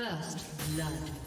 First blood.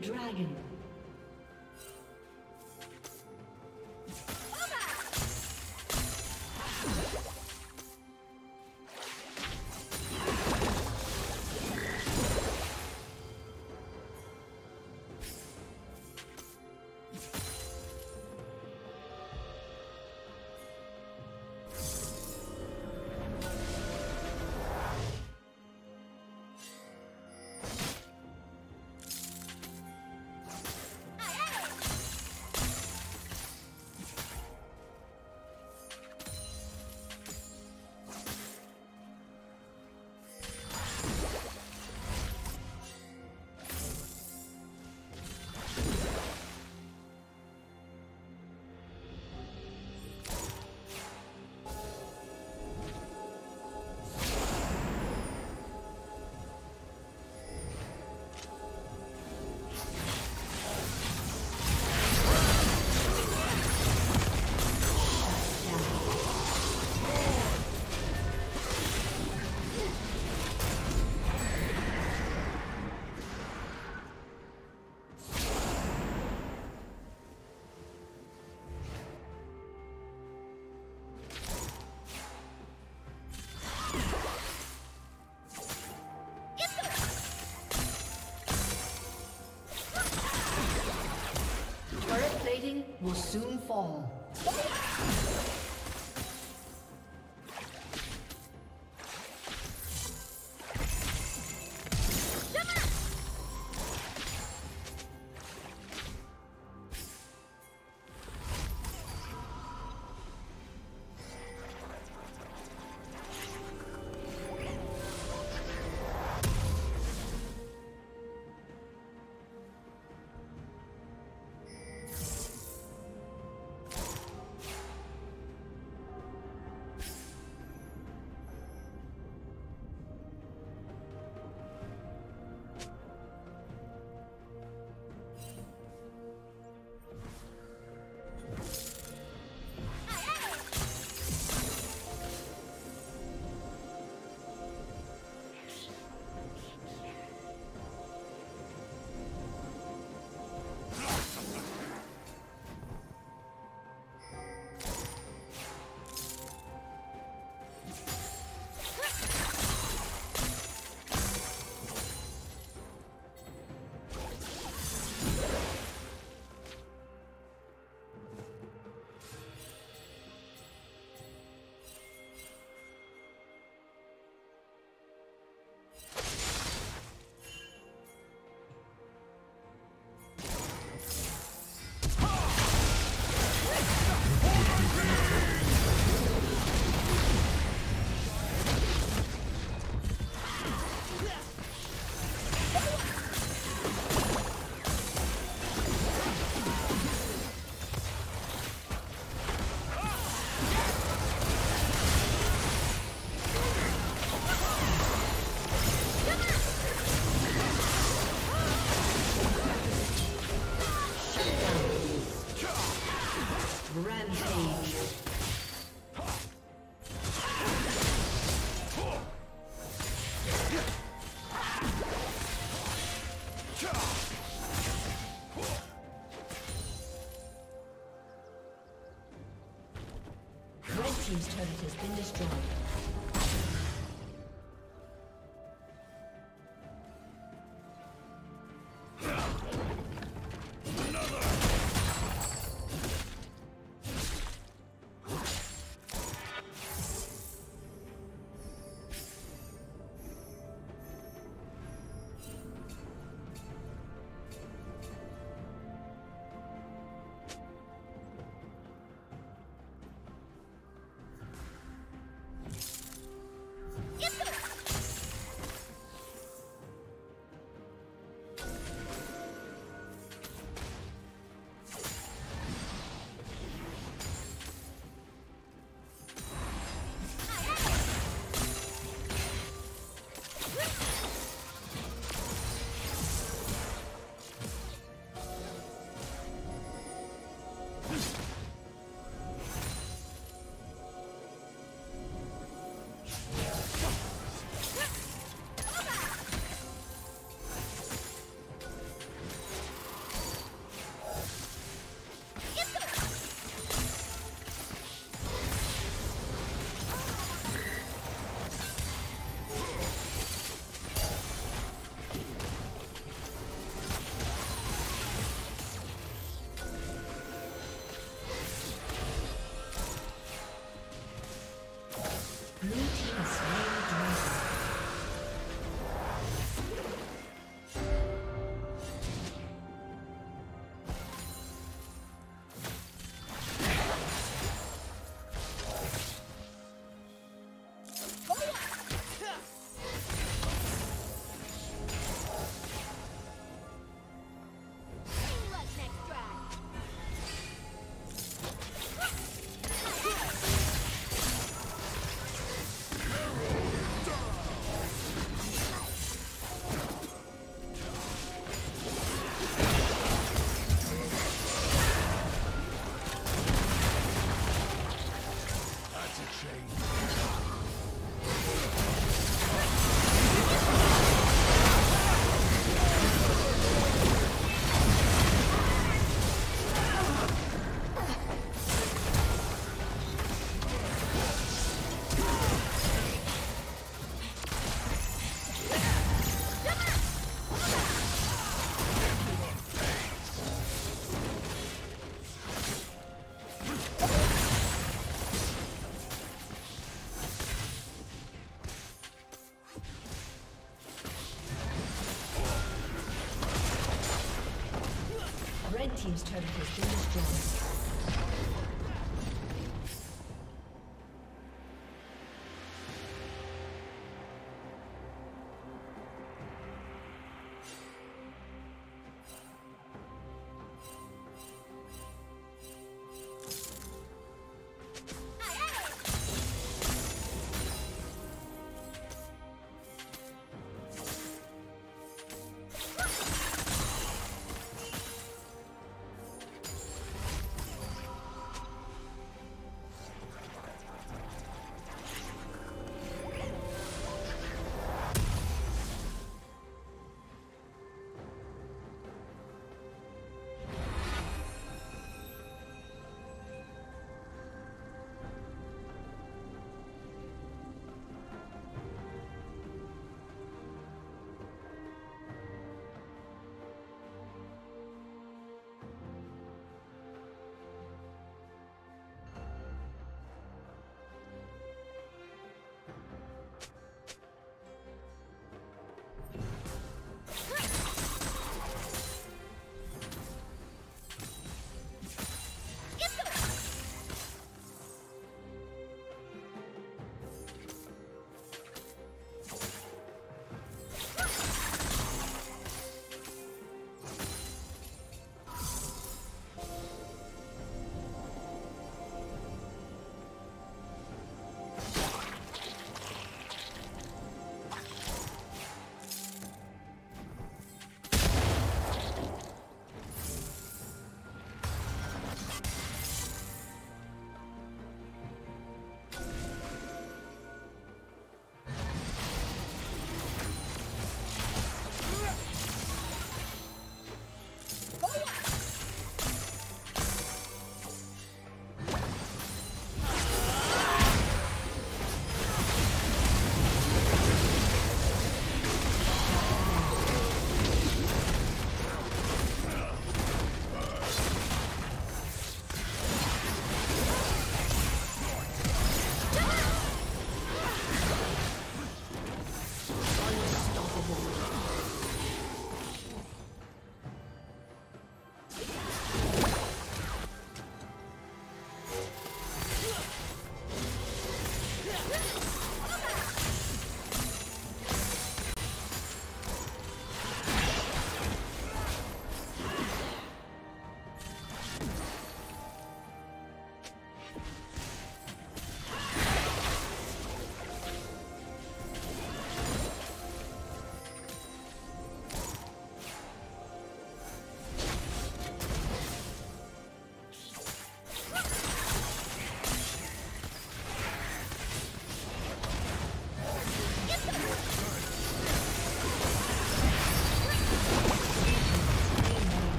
Dragon. Will soon fall.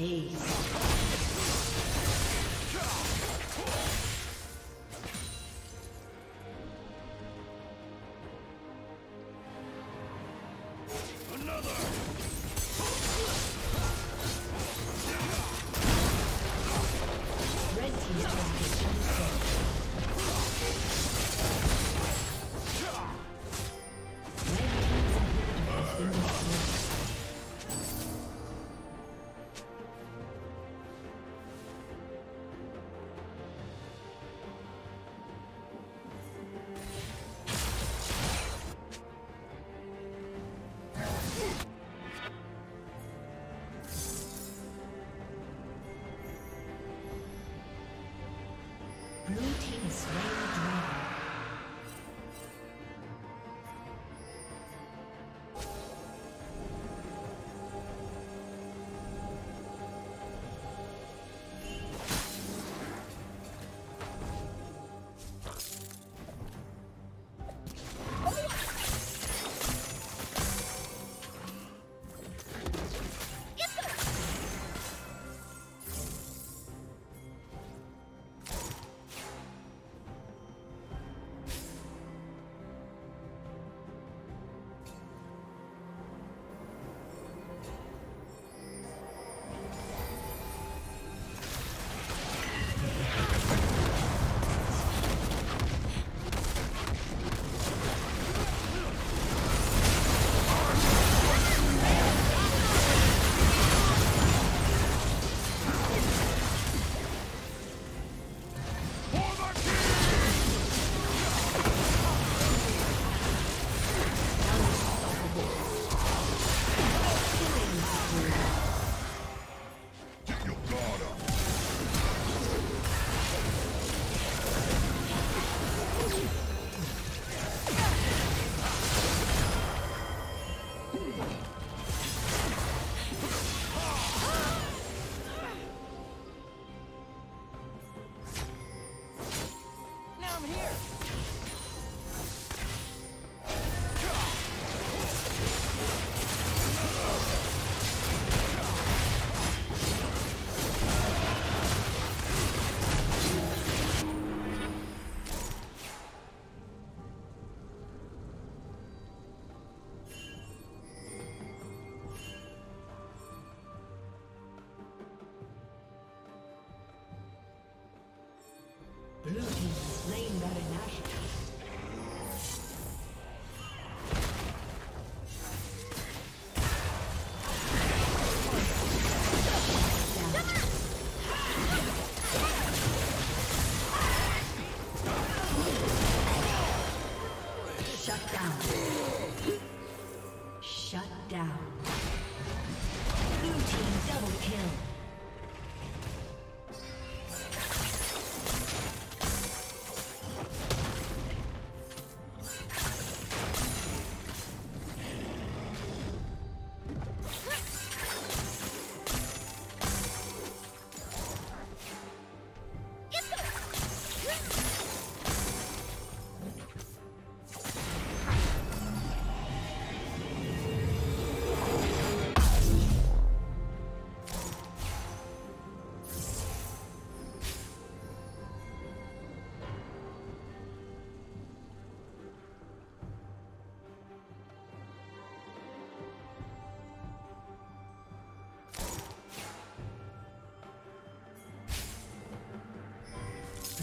Ace.